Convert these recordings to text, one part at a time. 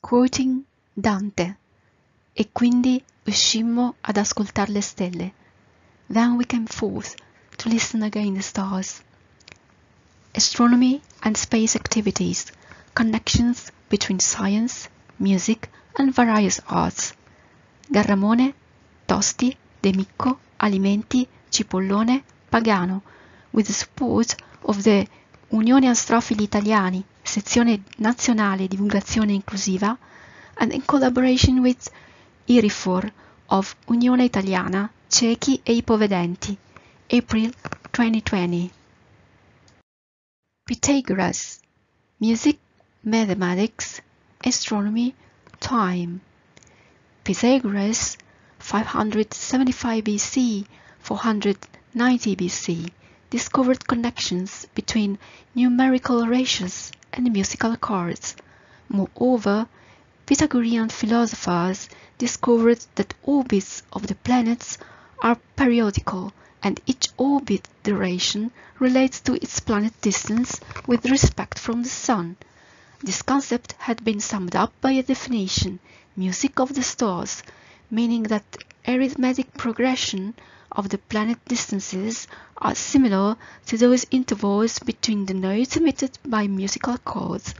quoting Dante. E quindi uscimmo ad ascoltar le stelle. Then we came forth to listen again the stars. Astronomy and space activities, connections between science, music, and various arts. Garramone, Tosti, De Micco, Alimenti, Cipollone, Pagano, with the support of the Unione Astrofili Italiani, sezione nazionale di divulgazione inclusiva, and in collaboration with IRIFOR of Unione Italiana, Ciechi e Ipovedenti, April 2020. Pythagoras, Music, Mathematics, Astronomy, Time. Pythagoras, 575 BC, 490 BC, discovered connections between numerical ratios and musical chords. Moreover, Pythagorean philosophers discovered that orbits of the planets are periodical and each orbit duration relates to its planet distance with respect from the Sun. This concept had been summed up by a definition, music of the stars, meaning that arithmetic progression of the planet distances are similar to those intervals between the notes emitted by musical chords.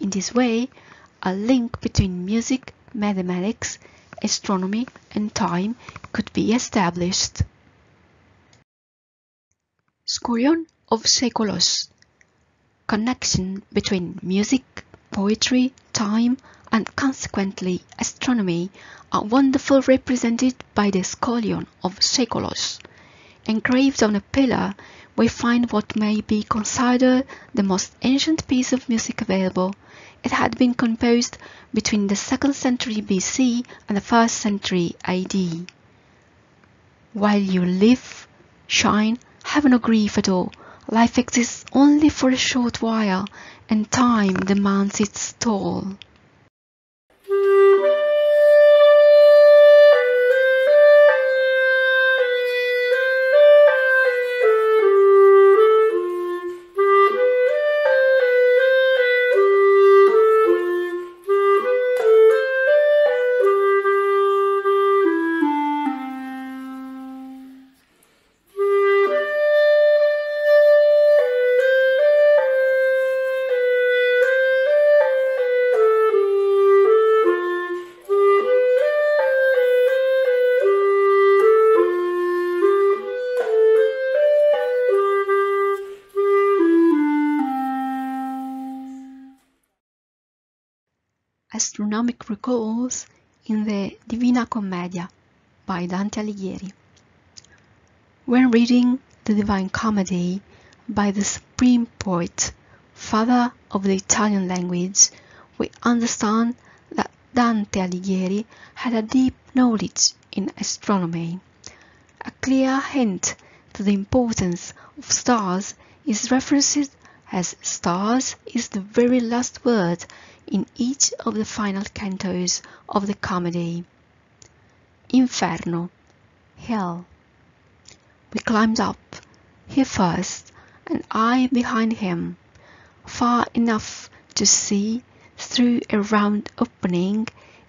In this way, a link between music, mathematics, astronomy, and time could be established. Skolion of Seikilos Connection between music, poetry, time, and consequently astronomy are wonderfully represented by the Skolion of Seikilos. Engraved on a pillar, we find what may be considered the most ancient piece of music available. It had been composed between the 2nd century BC and the 1st century AD. While you live, shine, have no grief at all. Life exists only for a short while, and time demands its toll. By Dante Alighieri. When reading the Divine Comedy by the supreme poet, father of the Italian language, we understand that Dante Alighieri had a deep knowledge in astronomy. A clear hint to the importance of stars is referenced as stars is the very last word in each of the final cantos of the comedy. Inferno, Hell. We climbed up, he first, and I behind him, far enough to see through a round opening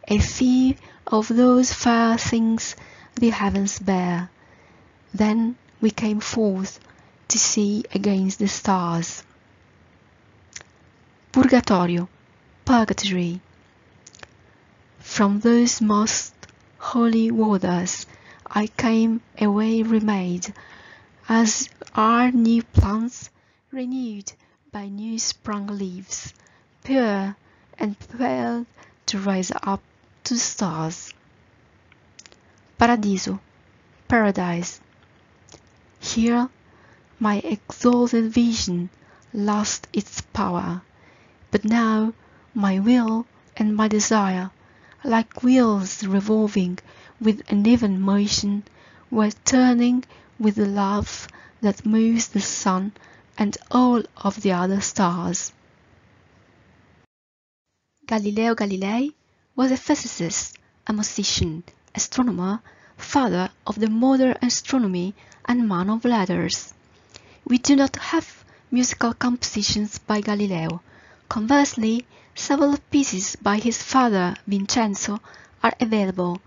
a few of those fair things the heavens bear. Then we came forth to see against the stars. Purgatorio purgatory. From those most holy waters I came away remade, as are new plants renewed by new sprung leaves, pure and pale to rise up to stars. Paradiso, paradise. Here my exalted vision lost its power, but now my will and my desire, like wheels revolving with an even motion, were turning with the love that moves the sun and all of the other stars. Galileo Galilei was a physicist, a musician, astronomer, father of the modern astronomy, and man of letters. We do not have musical compositions by Galileo, Conversely, several pieces by his father Vincenzo are available.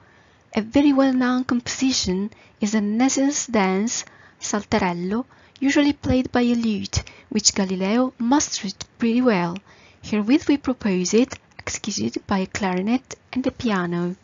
A very well-known composition is the Renaissance dance Saltarello, usually played by a lute, which Galileo mastered pretty well. Herewith we propose it, executed by a clarinet and a piano.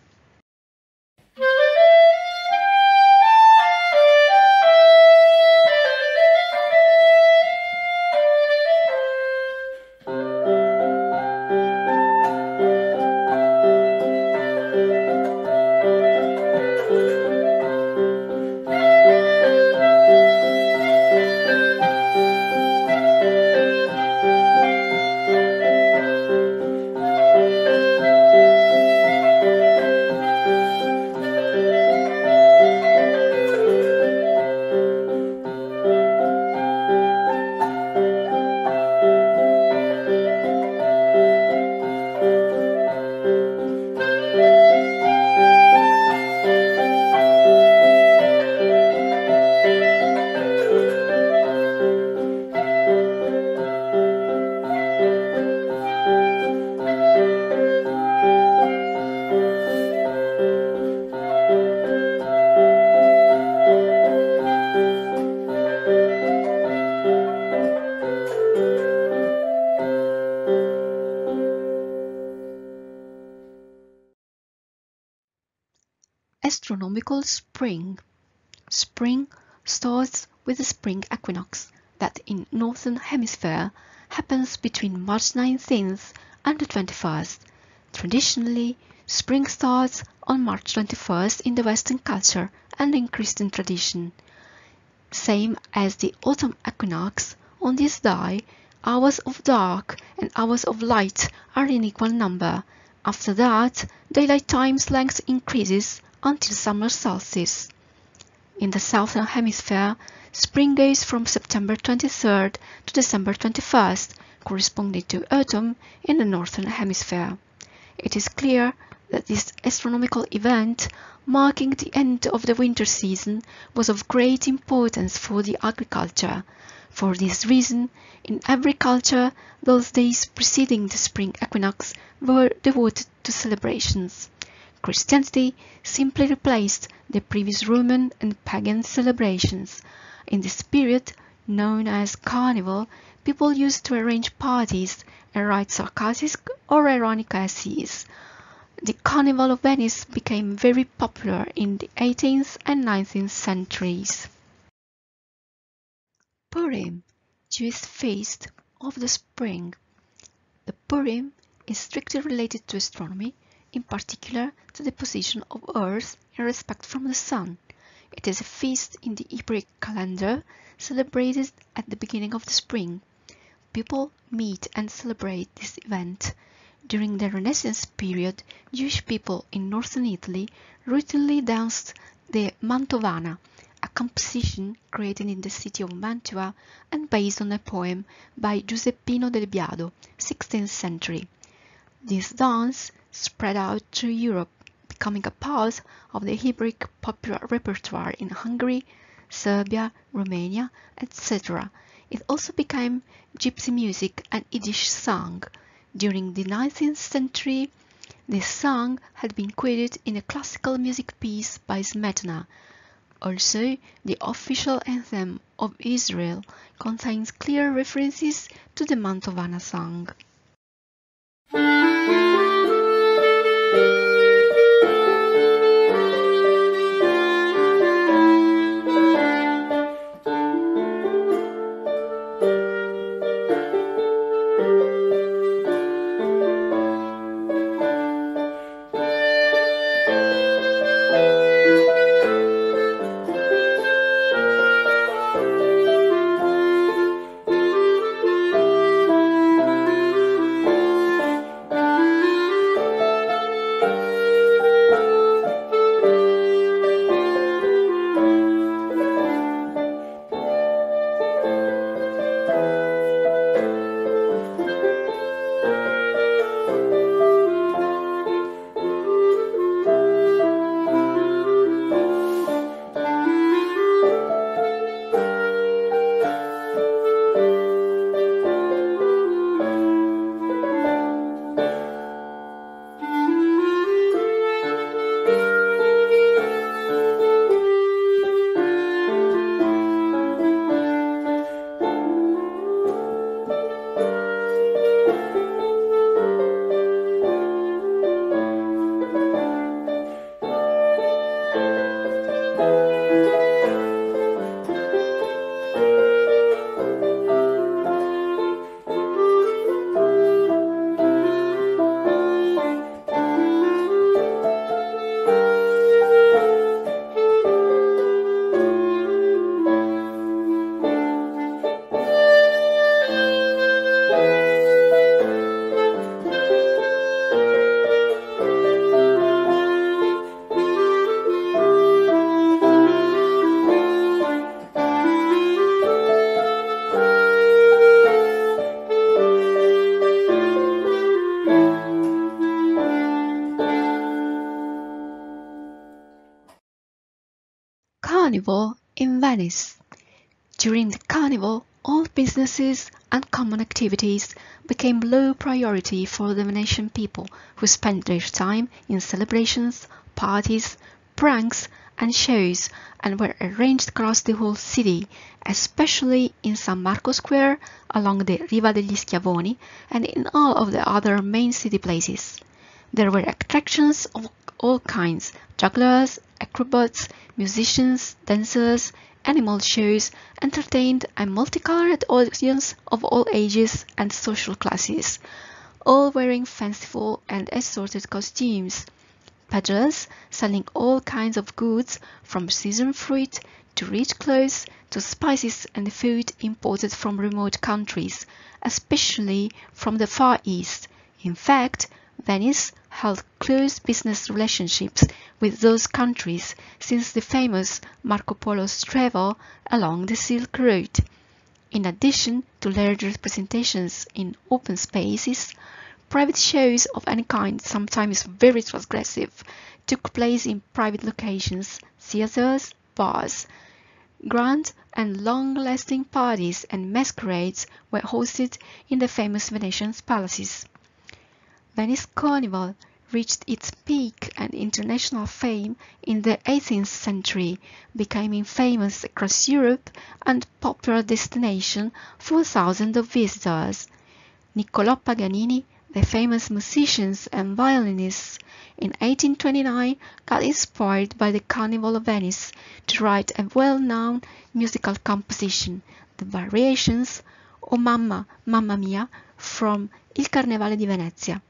March 19th and the 21st. Traditionally, spring starts on March 21st in the Western culture and in Christian tradition. Same as the autumn equinox, on this day, hours of dark and hours of light are in equal number. After that, daylight time's length increases until summer solstice. In the southern hemisphere, spring goes from September 23rd to December 21st, corresponding to autumn in the northern hemisphere. It is clear that this astronomical event, marking the end of the winter season, was of great importance for the agriculture. For this reason, in every culture, those days preceding the spring equinox were devoted to celebrations. Christianity simply replaced the previous Roman and pagan celebrations. In this period, known as Carnival, people used to arrange parties and write sarcastic or ironic essays. The Carnival of Venice became very popular in the 18th and 19th centuries. Purim, Jewish feast of the spring. The Purim is strictly related to astronomy in particular to the position of Earth in respect from the Sun. It is a feast in the Hebrew calendar celebrated at the beginning of the spring. People meet and celebrate this event. During the Renaissance period, Jewish people in northern Italy routinely danced the Mantovana, a composition created in the city of Mantua and based on a poem by Giuseppino del Biado, 16th century. This dance spread out through Europe, becoming a part of the Hebrew popular repertoire in Hungary, Serbia, Romania, etc. It also became gypsy music and Yiddish song. During the 19th century, this song had been quoted in a classical music piece by Smetana. Also, the official anthem of Israel contains clear references to the Mantovana song. Priority for the Venetian people, who spent their time in celebrations, parties, pranks, and shows, and were arranged across the whole city, especially in San Marco Square, along the Riva degli Schiavoni, and in all of the other main city places. There were attractions of all kinds, jugglers, acrobats, musicians, dancers, animal shows, entertained a multicolored audience of all ages and social classes, all wearing fanciful and assorted costumes. Peddlers selling all kinds of goods from seasoned fruit to rich clothes to spices and food imported from remote countries, especially from the Far East. In fact, Venice held close business relationships with those countries since the famous Marco Polo's travel along the Silk Road. In addition to larger presentations in open spaces, Private shows of any kind, sometimes very transgressive, took place in private locations, theaters, bars. Grand and long-lasting parties and masquerades were hosted in the famous Venetian palaces. Venice Carnival reached its peak and international fame in the 18th century, becoming famous across Europe and popular destination for thousands of visitors. Niccolò Paganini the famous musicians and violinists in 1829 got inspired by the Carnival of Venice to write a well-known musical composition, the variations O Mamma, Mamma Mia from Il Carnevale di Venezia.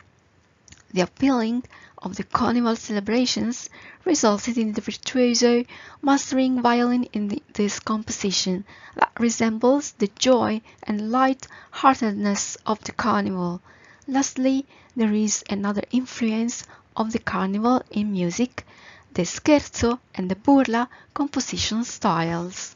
The appealing of the carnival celebrations resulted in the virtuoso mastering violin in this composition that resembles the joy and light-heartedness of the carnival. Lastly, there is another influence of the carnival in music, the scherzo and the burla composition styles.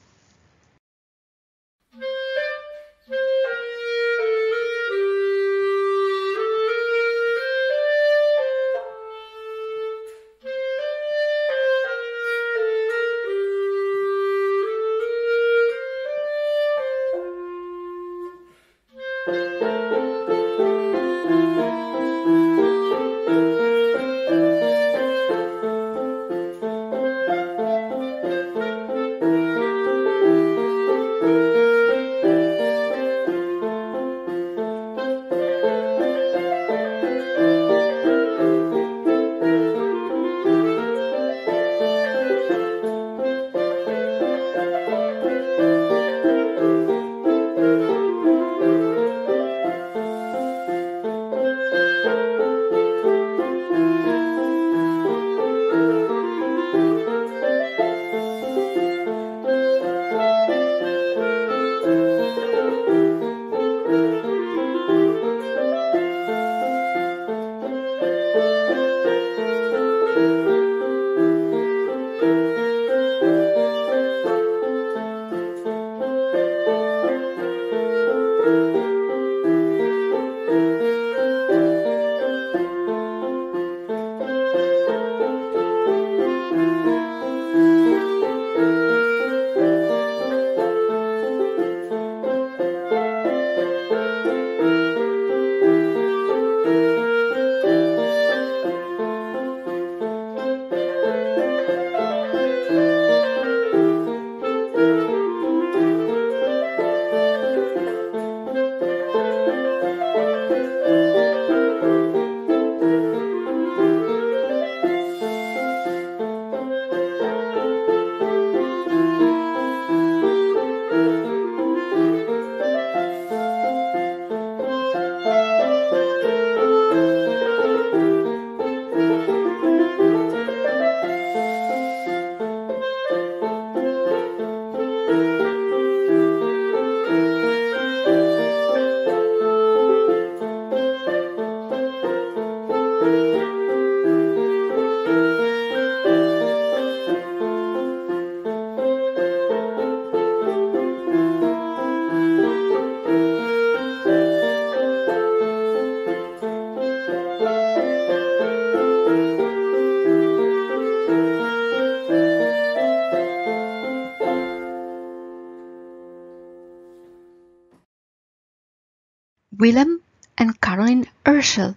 Wilhelm and Caroline Herschel,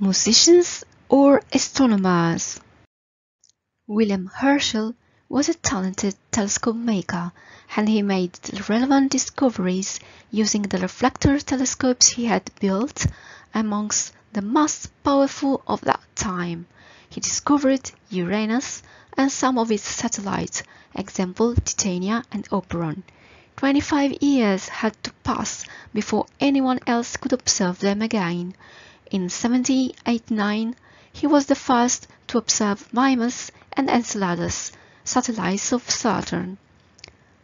musicians or astronomers. Wilhelm Herschel was a talented telescope maker and he made relevant discoveries using the reflector telescopes he had built amongst the most powerful of that time. He discovered Uranus and some of its satellites, example Titania and Oberon. 25 years had to pass before anyone else could observe them again. In 1789 he was the first to observe Mimas and Enceladus, satellites of Saturn.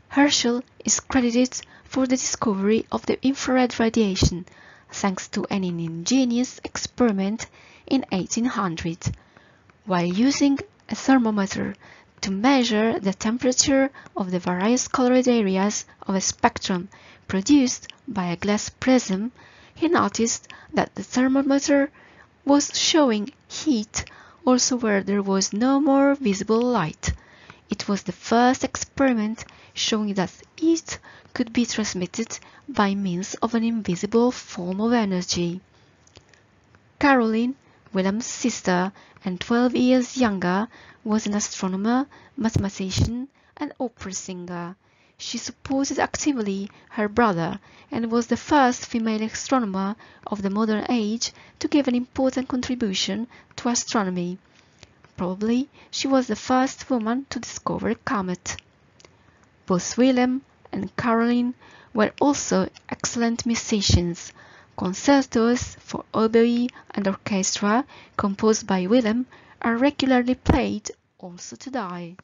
Herschel is credited for the discovery of the infrared radiation, thanks to an ingenious experiment in 1800. While using a thermometer to measure the temperature of the various colored areas of a spectrum produced by a glass prism, he noticed that the thermometer was showing heat also where there was no more visible light. It was the first experiment showing that heat could be transmitted by means of an invisible form of energy. Caroline, Wilhelm's sister and 12 years younger, was an astronomer, mathematician, and opera singer. She supported actively her brother and was the first female astronomer of the modern age to give an important contribution to astronomy. Probably she was the first woman to discover a comet. Both Wilhelm and Caroline were also excellent musicians. Concertos for oboe and orchestra composed by Wilhelm are regularly played also today.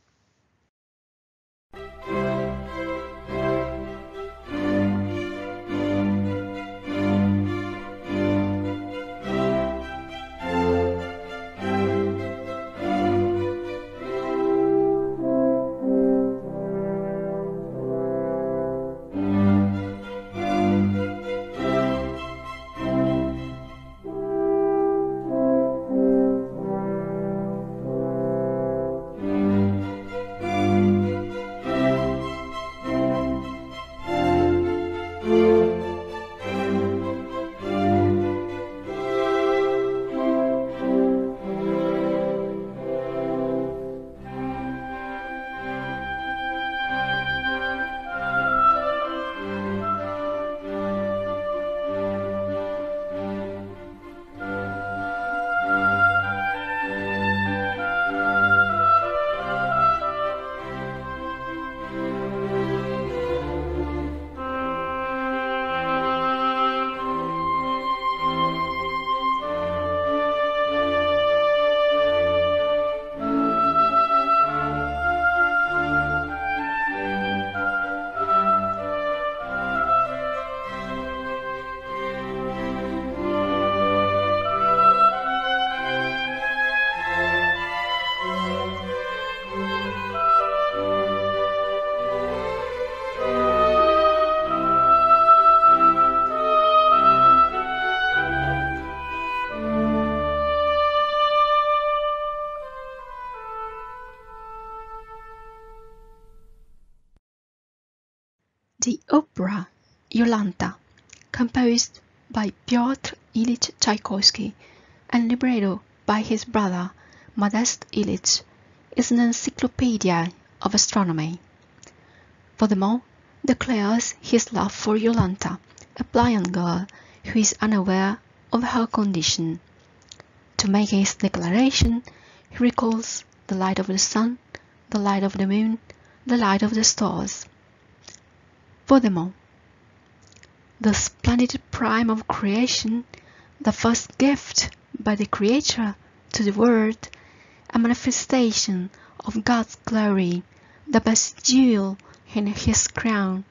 Yolanta, composed by Pyotr Ilyich Tchaikovsky and libretto by his brother Modest Ilyich, is an encyclopedia of astronomy. Vaudémont declares his love for Yolanta, a blind girl who is unaware of her condition. To make his declaration, he recalls the light of the sun, the light of the moon, the light of the stars. Vaudémont The splendid prime of creation, the first gift by the Creator to the world, a manifestation of God's glory, the best jewel in his crown,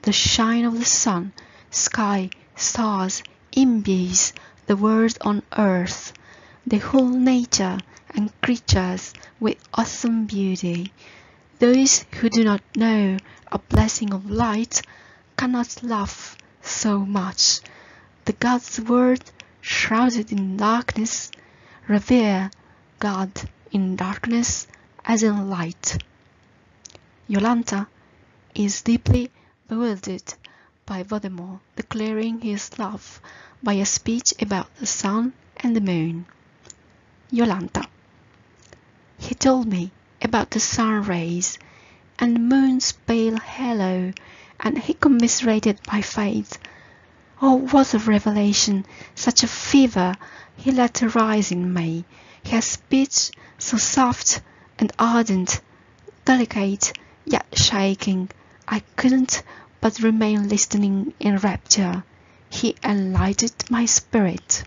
the shine of the sun, sky, stars, imbues the world on earth, the whole nature and creatures with awesome beauty. Those who do not know a blessing of light cannot love so much. The God's word shrouded in darkness revere God in darkness as in light. Yolanta is deeply bewildered by Vaudémont declaring his love by a speech about the sun and the moon. Yolanta. He told me about the sun rays and the moon's pale halo, and he commiserated my fate. Oh, what a revelation! Such a fever he let arise in me! His speech so soft and ardent, delicate, yet shaking, I couldn't but remain listening in rapture. He enlightened my spirit.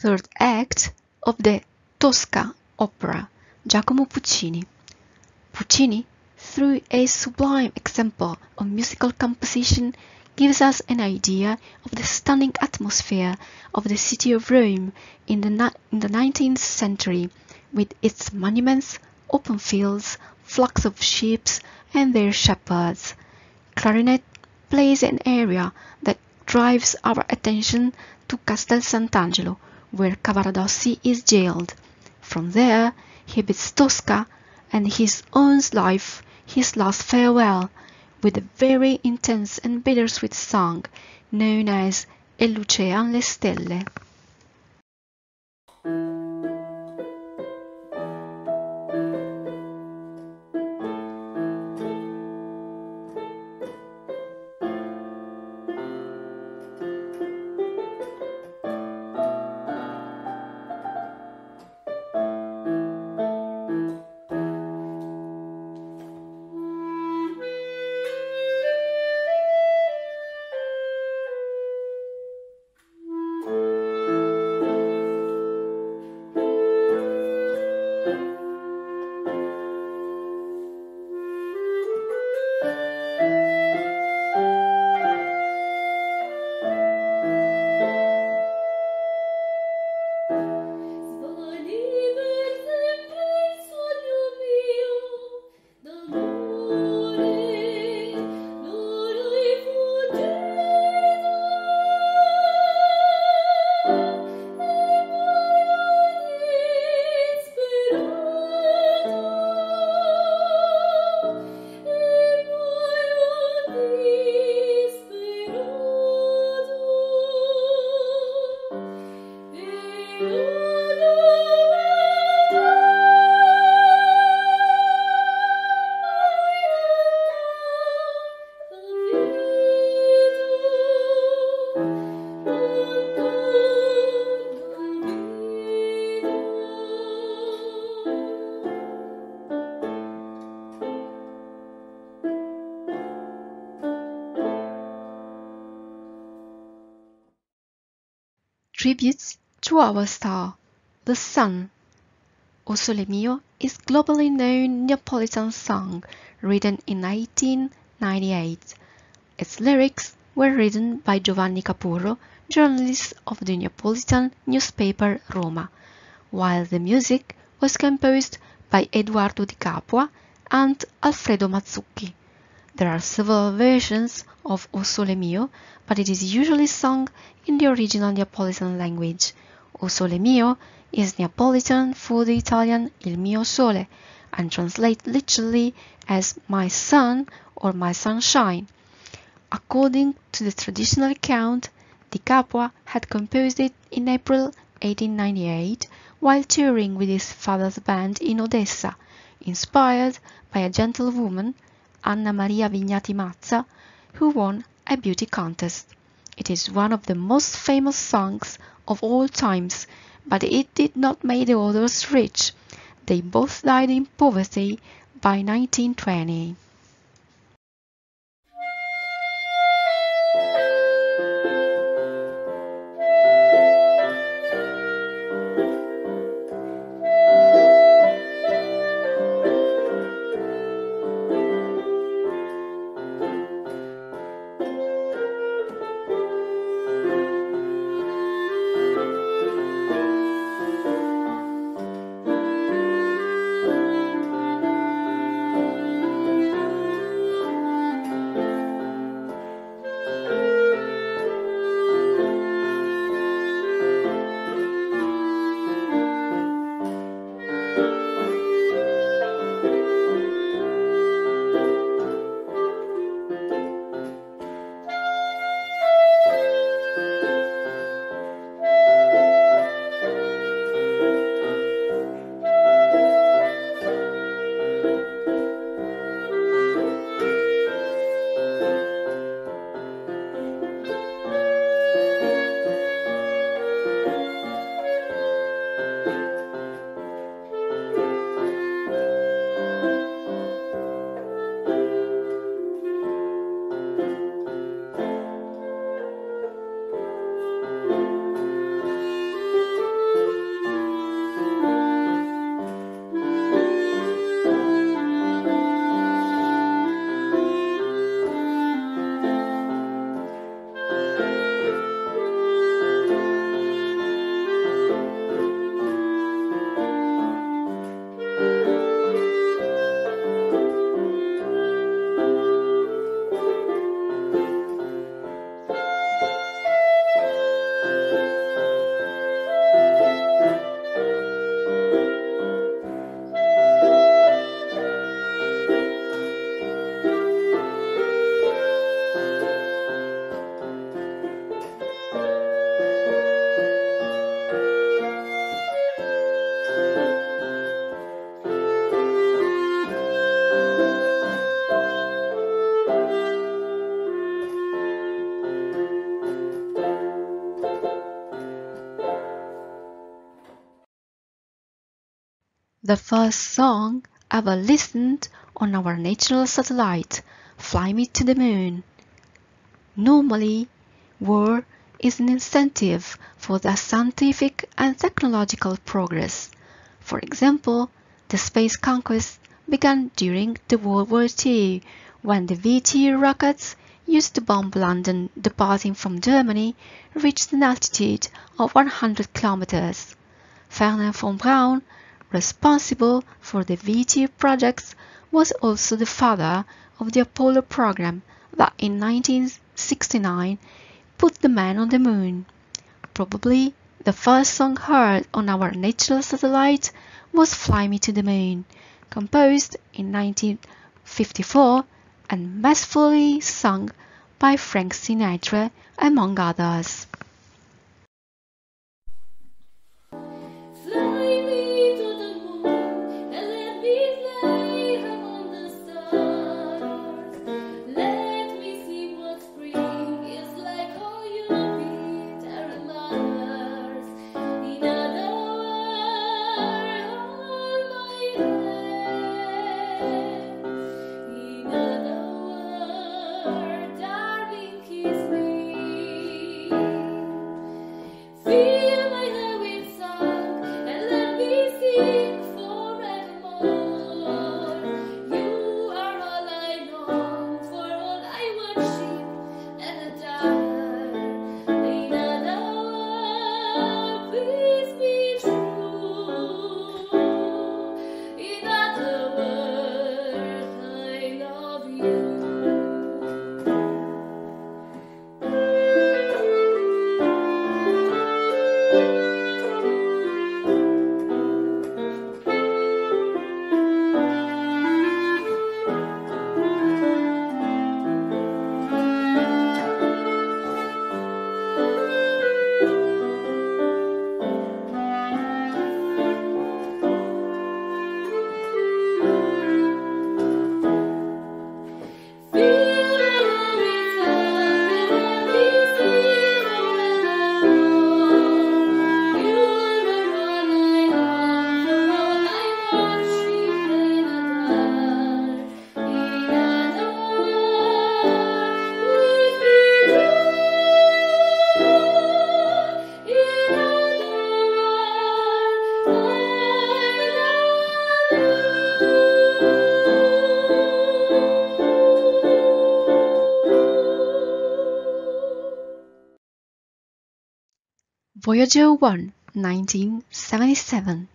Third act of the Tosca opera, Giacomo Puccini. Puccini, through a sublime example of musical composition, gives us an idea of the stunning atmosphere of the city of Rome in the, in the 19th century, with its monuments, open fields, flocks of sheep, and their shepherds. Clarinet plays an area that drives our attention to Castel Sant'Angelo, where Cavaradossi is jailed. From there he bids Tosca and his own life his last farewell, with a very intense and bittersweet song known as E lucean le stelle. Tributes to our star, the sun. O Sole Mio is globally known Neapolitan song written in 1898. Its lyrics were written by Giovanni Capurro, journalist of the Neapolitan newspaper Roma, while the music was composed by Eduardo Di Capua and Alfredo Mazzucchi. There are several versions of O Sole Mio, but it is usually sung in the original Neapolitan language. O Sole Mio is Neapolitan for the Italian Il mio sole and translates literally as my sun or my sunshine. According to the traditional account, Di Capua had composed it in April 1898 while touring with his father's band in Odessa, inspired by a gentlewoman Anna Maria Vignati Mazza, who won a beauty contest. It is one of the most famous songs of all times, but it did not make the authors rich. They both died in poverty by 1920. The first song ever listened on our natural satellite, Fly Me to the Moon. Normally, war is an incentive for the scientific and technological progress. For example, the space conquest began during the World War II, when the V-2 rockets used to bomb London departing from Germany reached an altitude of 100 kilometers. Wernher von Braun responsible for the V2 projects, was also the father of the Apollo program that in 1969 put the man on the moon. Probably the first song heard on our natural satellite was Fly Me to the Moon, composed in 1954 and masterfully sung by Frank Sinatra, among others. Voyager 1, 1977.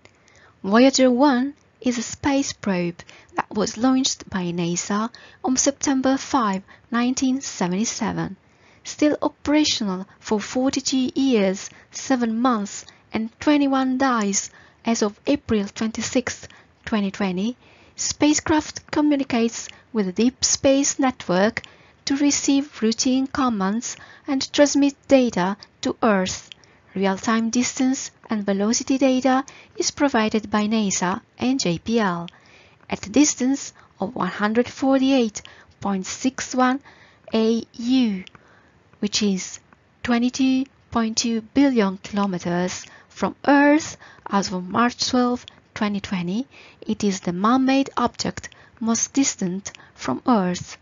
Voyager 1 is a space probe that was launched by NASA on September 5, 1977. Still operational for 42 years, 7 months and 21 days as of April 26, 2020, spacecraft communicates with the Deep Space Network to receive routine commands and transmit data to Earth. Real-time distance and velocity data is provided by NASA and JPL at a distance of 148.61 AU, which is 22.2 billion kilometers from Earth as of March 12, 2020. It is the man-made object most distant from Earth.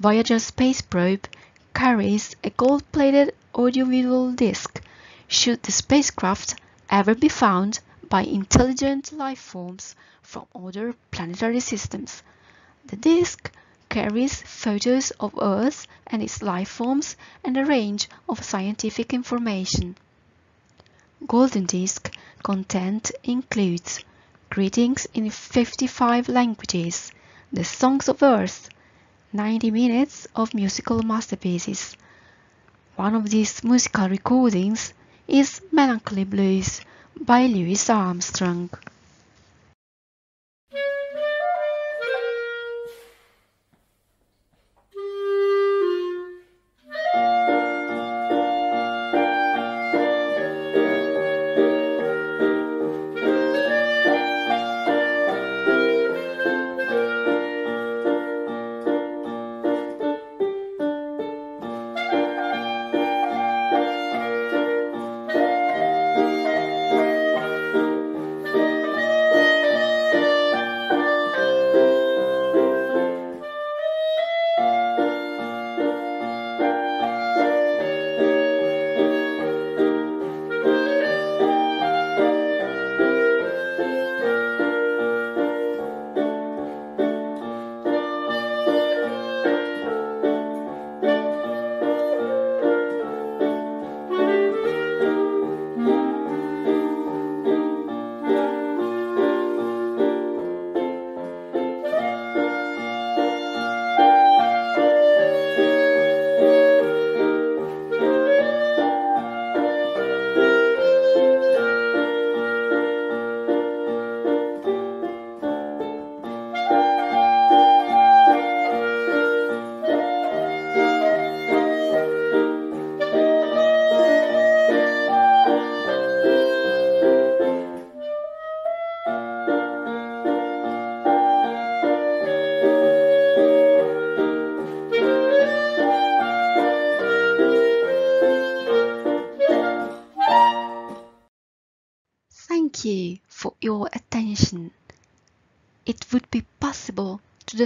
Voyager space probe carries a gold-plated audiovisual disc should the spacecraft ever be found by intelligent life forms from other planetary systems. The disk carries photos of Earth and its life forms and a range of scientific information. Golden Disk content includes greetings in 55 languages, the songs of Earth, 90 minutes of musical masterpieces. One of these musical recordings is Melancholy Blues by Louis Armstrong.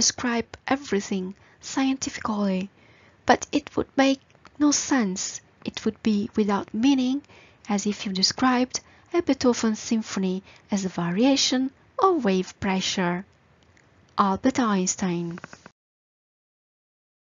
Describe everything scientifically, but it would make no sense. It would be without meaning, as if you described a Beethoven symphony as a variation of wave pressure. Albert Einstein